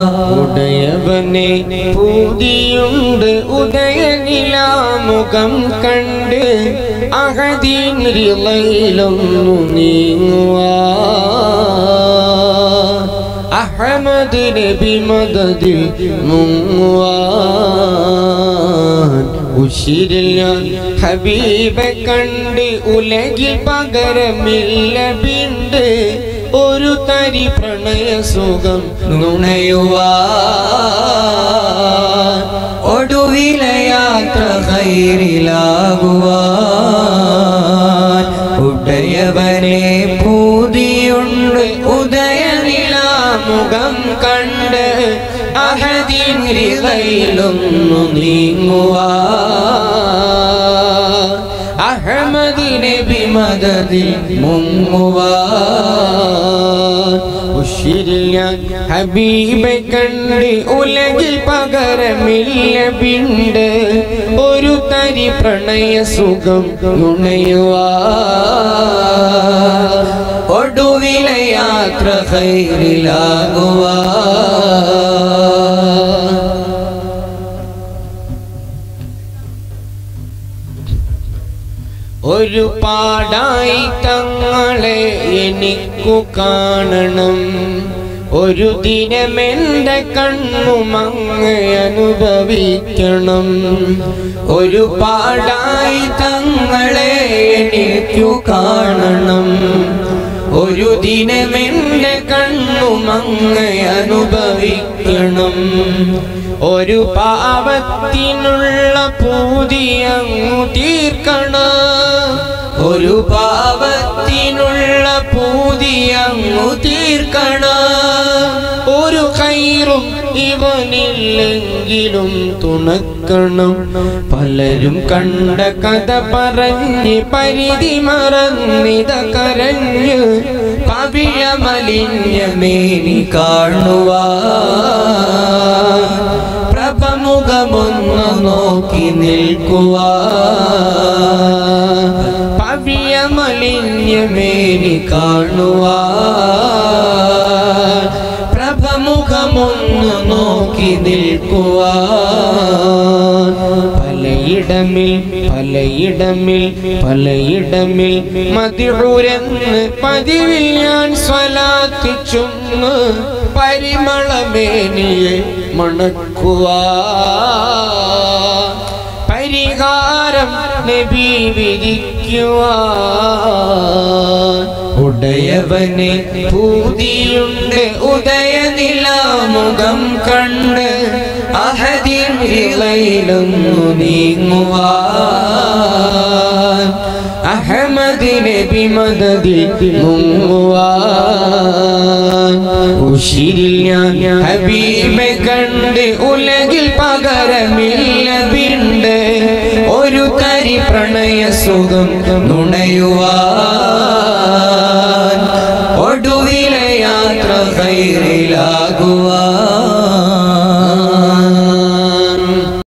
ഉടയവനെ പൂതിയുണ്ട് ഉദയനിലാമുഖം കണ്ട് അഹദീനിലൊന്നു നീങ്ങുവാ. അഹമ്മദ് നബി മദദിൽ മുങ്ങുവാൻ. ഉശിരിൽ ഞാൻ ഹബീബ കണ്ട് ഉലകിൽ പകരമില്ല ബിണ്ട് ഒരു തരി പ്രണയ സുഖം നുണയുവാ ഒടുവിലെ യാത്ര കൈറിലാകുവാൻ പൂതിയുണ്ട് ഉദയനിലാമുഖം കണ്ട് അഹദിൻ ഹൃദയിലൊന്നു നീങ്ങുവാ നബി മദദിൽ മുങ്ങുവാൻ. ഉശിരിൽ ഞാൻ ഹബീബെ കണ്ട് ഉലകിൽ പകരമില്ല പിണ്ട്. ഒരു തരി പ്രണയ സുഖം നുണയുവാ ഒടുവിലെ യാത്ര കൈറിലാകുവാൻ ഒരു പാടായി തങ്ങളെ എനിക്കു കാണണം. ഒരു ദിനമെന്റെ കണ്ണുമങ്ങ് അനുഭവിക്കണം. ഒരു പാടായി തങ്ങളെ എനിക്കു കാണണം. ഒരു ദിനമെന്റെ കണ്ണുമങ്ങ് അനുഭവിക്കണം. ഒരു പാപത്തിനുള്ള പൂതിയങ്ങു തീർക്കണം. ഒരു പാപത്തിനുള്ള പൂതിയങ്ങു തീർക്കണം. ഒരു കൈറും ഇവനില്ലെങ്കിലും തുണക്കണം. പലരും കണ്ട കഥ പറഞ്ഞ് പരിധി മറന്നിത കരഞ്ഞ് കവിഴമലിഞ്ഞ മേനി കാണുവാ. പ്രഭമുഖമൊന്നു നോക്കി നിൽക്കുവാ. പവിഴമലിഞ്ഞ മേനി കാണുവാ. പ്രഭമുഖമൊന്നു നോക്കി നിൽക്കുവാ. പലയിടമിൽ പലയിടമിൽ പലയിടമിൽ മതിഴൂരെന്ന് പതിവിൽ ഞാൻ സ്വലാത്ത് ചൊന്ന് പരിമളമേനിയെ മണക്കുവാ. പരിഹാരം നബി വിരിക്കുവാ ഉടയവനെ പൂതിയുണ്ട് ഉദയനിലാമുഖം കണ്ട് ലൈലും നീങ്ങുവാൻ അഹമ്മദിനെ വിമതതിൽ മുങ്ങുവാൻ. ഉഷിരിൽ ഞാൻ ഹബീബെ കണ്ട് ഉലകിൽ പകരമില്ല പിണ്ട് ഒരു തരി പ്രണയ സുഖം നുണയുവാൻ. ഒടുവിലെ യാത്ര കൈറ